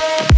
Yeah.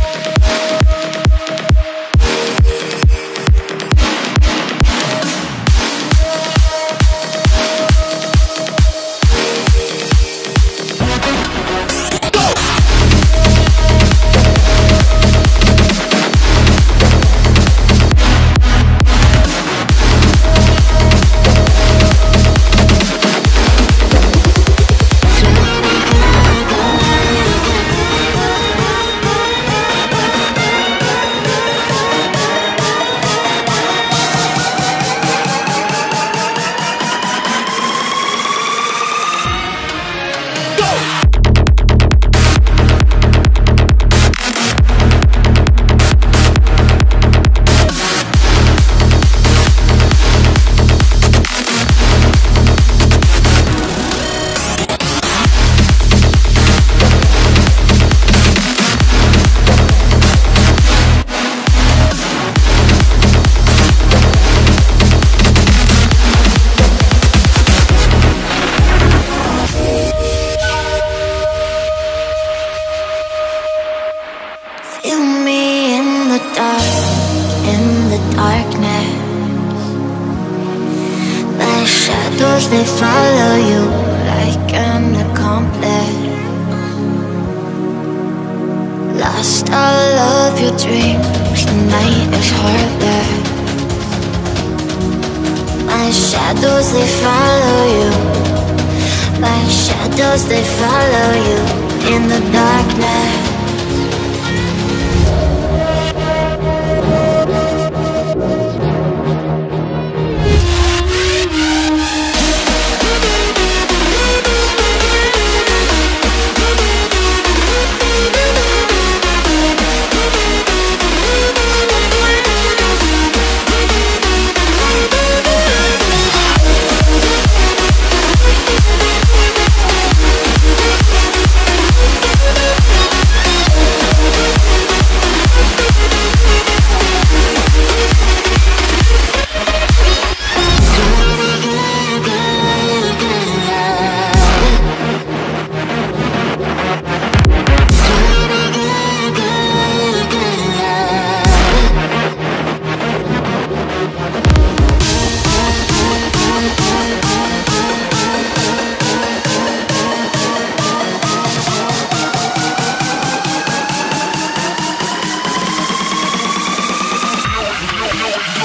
Me in the dark, in the darkness. My shadows they follow you like an accomplice. Lost all of your dreams, the night is heartless. My shadows they follow you. My shadows they follow you in the darkness. Bye.